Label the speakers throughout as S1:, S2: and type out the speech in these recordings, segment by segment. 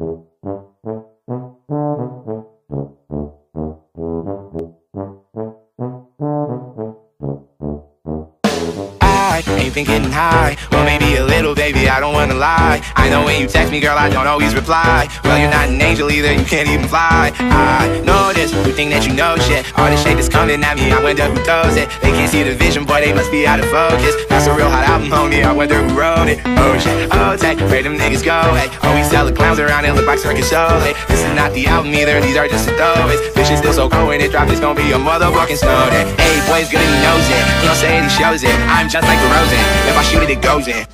S1: ain't been getting high. Well, maybe a little, baby, I don't wanna lie. I know when you text me, girl, I don't always reply. Well, you're not an angel either, you can't even fly. I know this, you think that you know shit. All this shit that's coming at me, I wonder who does it. They can't see the vision, boy, they must be out of focus. That's a real hot album, homie, I wonder who wrote it. Oh shit, oh tech, where them niggas go, hey. Oh, we sell the clowns around, it look like circus show, hey. This is not the album either, these are just the throwaways. This shit's still so cold when it drops, it's gonna be a motherfucking snow day. Hey, boy's good he knows it. He don't say it, he shows it. I'm just like the rose. If I shoot it, it goes in.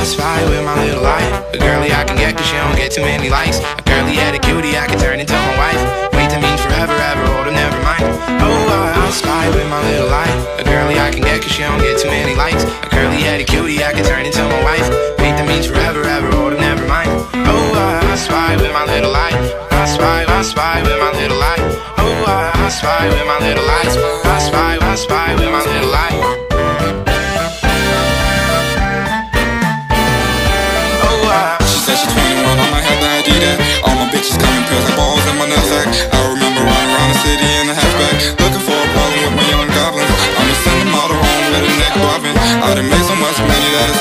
S1: I spy with my little light. A girly I can get cause she don't get too many likes. A girly had a cutie I can turn into my wife. Wait, that means forever, ever, older, never mind. Oh, I, I spy with my little light. A girly I can get cause she don't get too many likes. A curly had a cutie I can turn into my wife. Wait, that means forever, ever, older, never mind. Oh, I, I spy with my little light. I spy, I spy with my little light. Oh, I, I spy with my little light. I spy, I spy
S2: I done made so much money that it's